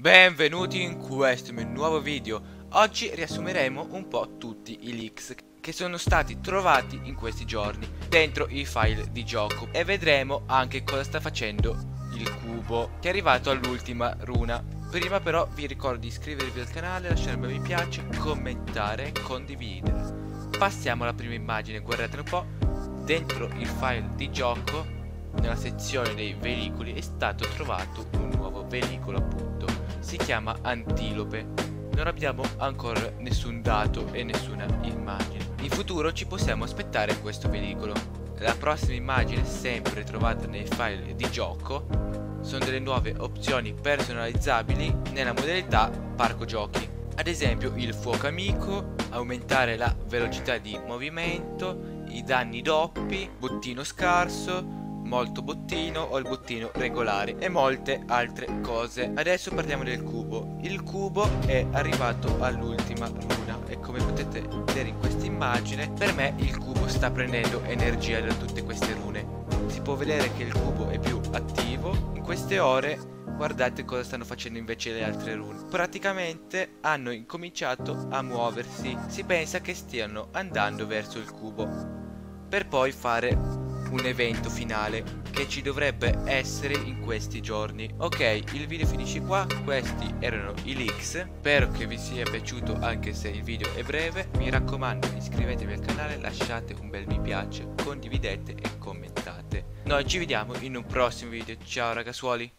Benvenuti in questo mio nuovo video. Oggi riassumeremo un po' tutti i leaks che sono stati trovati in questi giorni dentro i file di gioco e vedremo anche cosa sta facendo il cubo che è arrivato all'ultima runa. Prima però vi ricordo di iscrivervi al canale, lasciare un mi piace, commentare e condividere. Passiamo alla prima immagine, guardate un po' Dentro il file di gioco, nella sezione dei veicoli, è stato trovato un nuovo veicolo appunto chiama Antilope. Non abbiamo ancora nessun dato e nessuna immagine. In futuro ci possiamo aspettare questo veicolo. La prossima immagine, sempre trovata nei file di gioco, sono delle nuove opzioni personalizzabili nella modalità parco giochi. Ad esempio il fuoco amico, aumentare la velocità di movimento, i danni doppi, bottino scarso, molto bottino o il bottino regolare e molte altre cose. Adesso parliamo del cubo. Il cubo è arrivato all'ultima runa e come potete vedere in questa immagine per me il cubo sta prendendo energia da tutte queste rune. Si può vedere che il cubo è più attivo. In queste ore guardate cosa stanno facendo invece le altre rune. Praticamente hanno incominciato a muoversi. Si pensa che stiano andando verso il cubo per poi fare un evento finale che ci dovrebbe essere in questi giorni. Ok il video finisce qua. Questi erano i leaks. Spero che vi sia piaciuto anche se il video è breve. Mi raccomando iscrivetevi al canale lasciate un bel mi piace condividete e commentate. Noi ci vediamo in un prossimo video. Ciao ragazzuoli